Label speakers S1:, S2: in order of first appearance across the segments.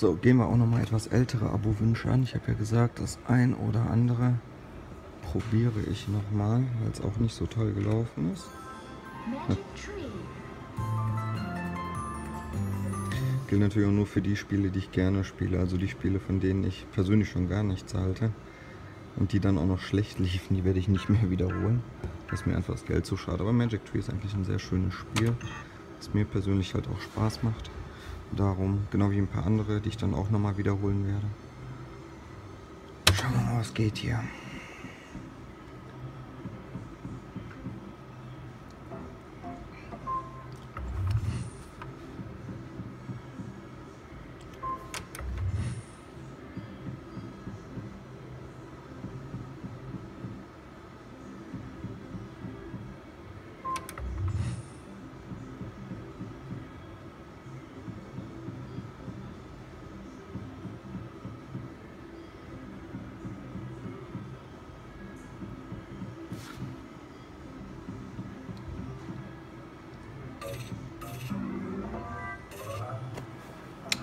S1: So, gehen wir auch nochmal etwas ältere Abo-Wünsche an. Ich habe ja gesagt, das ein oder andere probiere ich nochmal, weil es auch nicht so toll gelaufen ist.
S2: Tree.
S1: Gilt natürlich auch nur für die Spiele, die ich gerne spiele. Also die Spiele, von denen ich persönlich schon gar nichts halte. Und die dann auch noch schlecht liefen, die werde ich nicht mehr wiederholen. Das ist mir einfach das Geld zu schade. Aber Magic Tree ist eigentlich ein sehr schönes Spiel, das mir persönlich halt auch Spaß macht. Darum, genau wie ein paar andere, die ich dann auch nochmal wiederholen werde. Schauen wir mal, was geht hier.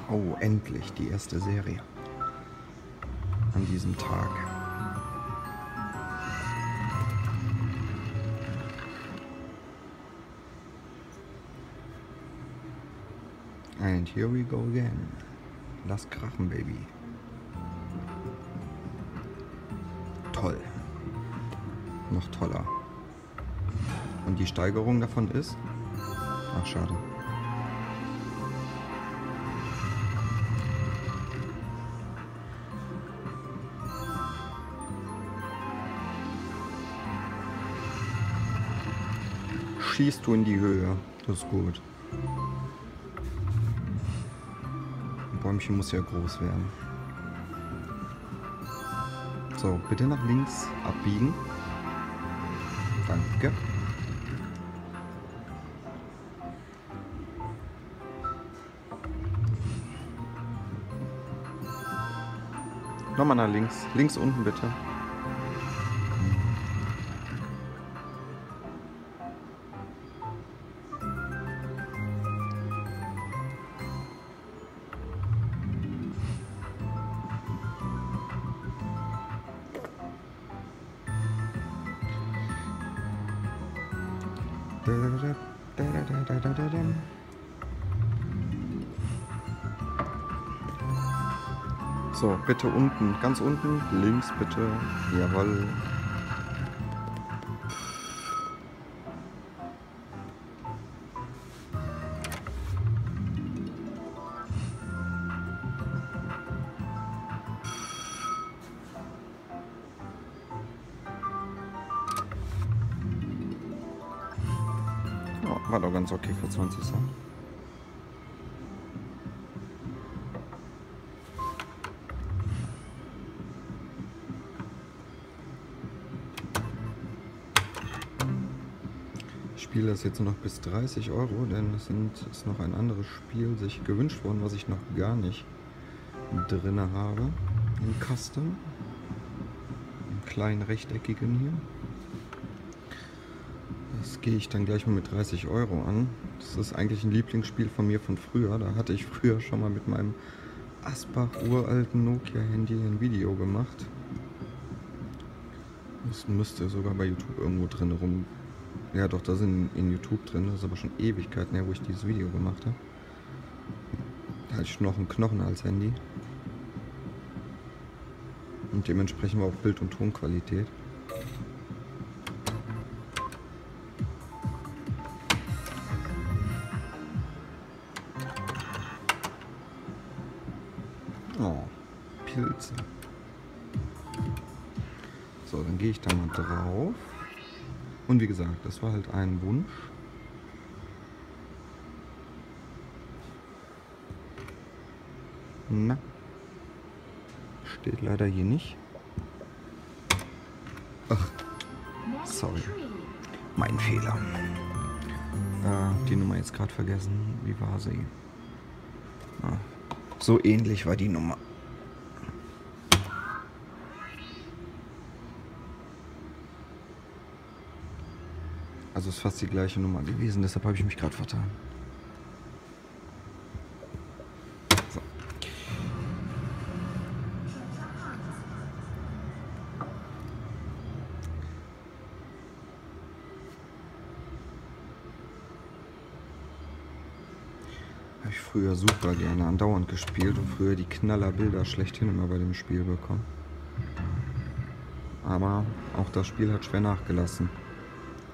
S1: Oh, endlich die erste Serie. An diesem Tag. And here we go again. Lass krachen, Baby. Toll. Noch toller. Und die Steigerung davon ist? Ach, schade. Schießt du in die Höhe. Das ist gut. Ein Bäumchen muss ja groß werden. So, bitte nach links abbiegen. Danke. Nochmal nach links. Links unten bitte. So, bitte unten, ganz unten, links bitte. Jawohl. War doch ganz okay für 20 Cent. Ich spiele das jetzt noch bis 30 Euro, denn es ist noch ein anderes Spiel sich gewünscht worden, was ich noch gar nicht drin habe. Im Custom. Im kleinen rechteckigen hier. Das gehe ich dann gleich mal mit 30 Euro an. Das ist eigentlich ein Lieblingsspiel von mir von früher. Da hatte ich früher schon mal mit meinem Asbach uralten Nokia-Handy ein Video gemacht. Das müsste sogar bei YouTube irgendwo drin rum. Ja, doch, da sind in YouTube drin. Das ist aber schon Ewigkeiten her, wo ich dieses Video gemacht habe. Da hatte ich noch einen Knochen als Handy. Und dementsprechend war auch Bild- und Tonqualität. Oh, Pilze. So, dann gehe ich da mal drauf. Und wie gesagt, das war halt ein Wunsch. Na, steht leider hier nicht. Ach, Sorry. Mein Fehler. Äh, die Nummer jetzt gerade vergessen. Wie war sie? Ah, so ähnlich war die Nummer. Also ist fast die gleiche Nummer gewesen, deshalb habe ich mich gerade vertan. So. Früher super gerne andauernd gespielt und früher die Knallerbilder schlechthin immer bei dem Spiel bekommen. Aber auch das Spiel hat schwer nachgelassen.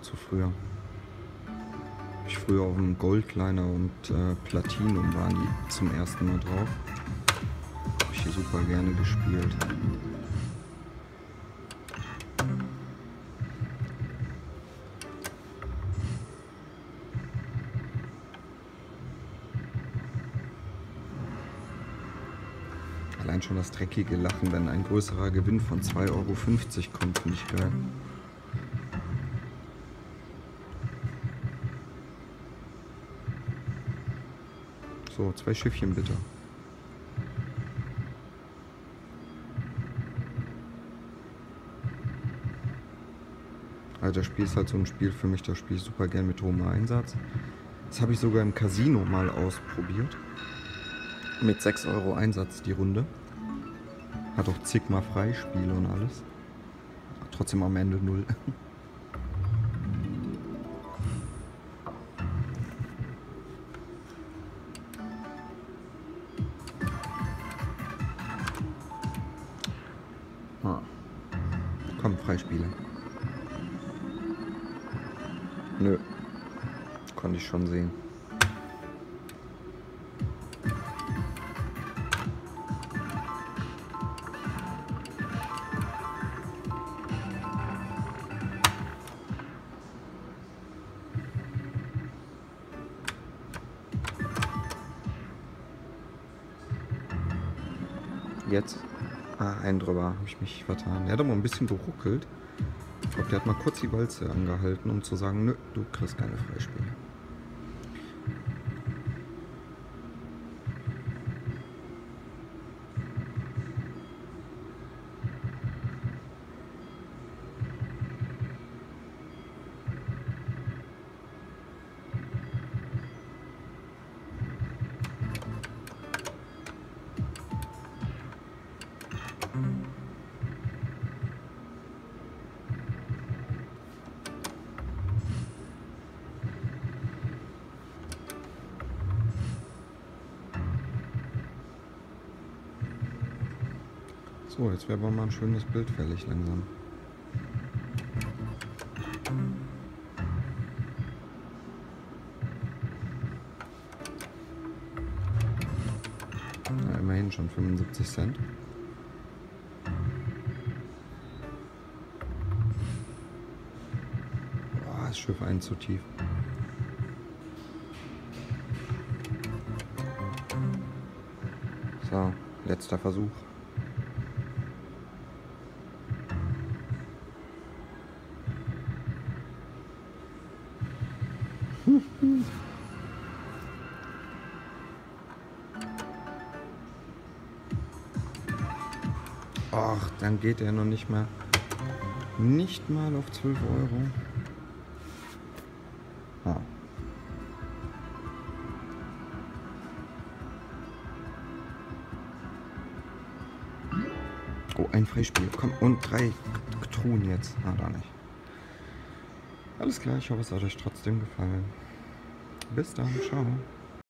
S1: Zu früher. Ich früher auf dem Goldliner und äh, Platinum waren die zum ersten Mal drauf. Hab ich die super gerne gespielt. Schon das dreckige Lachen, wenn ein größerer Gewinn von 2,50 Euro kommt, finde ich geil. So, zwei Schiffchen bitte. Also das Spiel ist halt so ein Spiel für mich, das spiele ich super gern mit hohem Einsatz. Das habe ich sogar im Casino mal ausprobiert. Mit 6 Euro Einsatz die Runde. Hat auch zigmal Freispiele und alles. Trotzdem am Ende null. Ah. Komm, Freispiele. Nö. Konnte ich schon sehen. Jetzt. Ah, ein drüber. Habe ich mich vertan. Der hat aber ein bisschen geruckelt. Ich glaube, der hat mal kurz die Walze angehalten, um zu sagen, nö, du kriegst keine Freispiele. So, jetzt wäre aber mal ein schönes Bild fällig langsam. Ja, immerhin schon 75 Cent. Das Schiff ein zu tief. So, letzter Versuch. Ach, dann geht er noch nicht mal. Nicht mal auf 12 Euro. Oh, ein Freispiel. Komm, und drei Truhen jetzt. Ah, da nicht. Alles klar, ich hoffe, es hat euch trotzdem gefallen. Bis dann, ciao.